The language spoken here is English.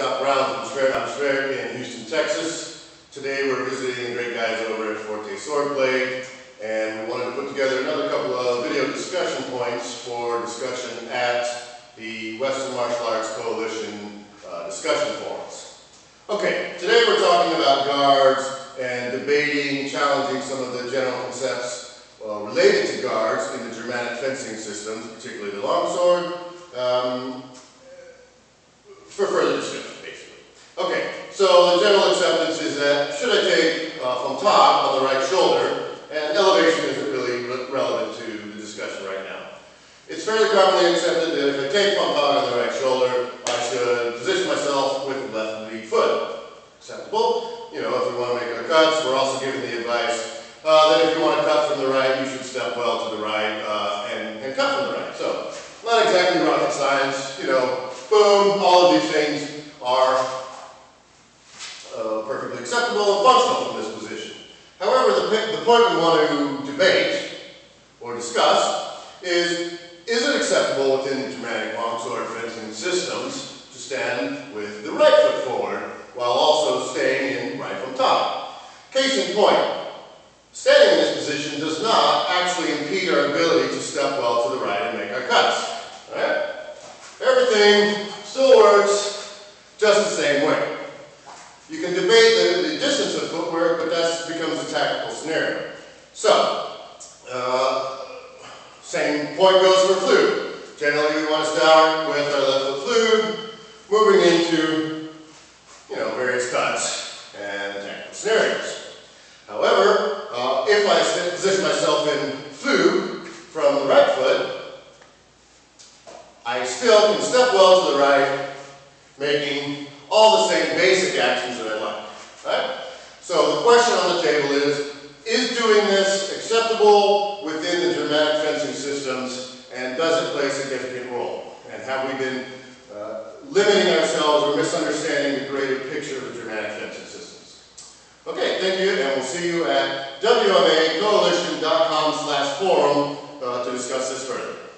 Schwer. I'm Schwer in Houston, Texas. Today we're visiting the great guys over at Forte Swordplay, and we wanted to put together another couple of video discussion points for discussion at the Western Martial Arts Coalition uh, discussion forums. Okay, today we're talking about guards and debating, challenging some of the general concepts uh, related to guards in the Germanic fencing systems, particularly the longsword, um, for further discussion, basically. Okay, so the general acceptance is take uh, vom Tag on the right shoulder, and elevation isn't really re relevant to the discussion right now. It's fairly commonly accepted that if I take vom Tag on the right shoulder, I should position myself with the left lead foot. Acceptable. You know, if we want to make our cuts, we're also given the advice uh, that if you want to cut from the right, you should step well to the right uh, and, and cut from the right. So, not exactly rocket science, you know, boom, all of these things are uh, perfectly acceptable and functional from this position. However, the, the point we want to debate or discuss is, is it acceptable within Germanic longsword fencing systems to stand with the right foot forward while also staying in right vom Tag? Case in point, standing in this position does not actually impede our ability to step well to the right and make our cuts. Right? Everything still works just the same way. You can debate the, the distance of footwork, but that becomes a tactical scenario. So, uh, same point goes for Pflug. Generally, we want to start with our left foot Pflug, moving into, you know, various cuts and tactical scenarios. However, uh, if I position myself in Pflug from the right foot, I still can step well to the right, making all the same basic actions that I like. Right? So the question on the table is, is doing this acceptable within the Germanic fencing systems and does it play a significant role? And have we been uh, limiting ourselves or misunderstanding the greater picture of the Germanic fencing systems? Okay, thank you, and we'll see you at wmacoalition.com slash forum uh, to discuss this further.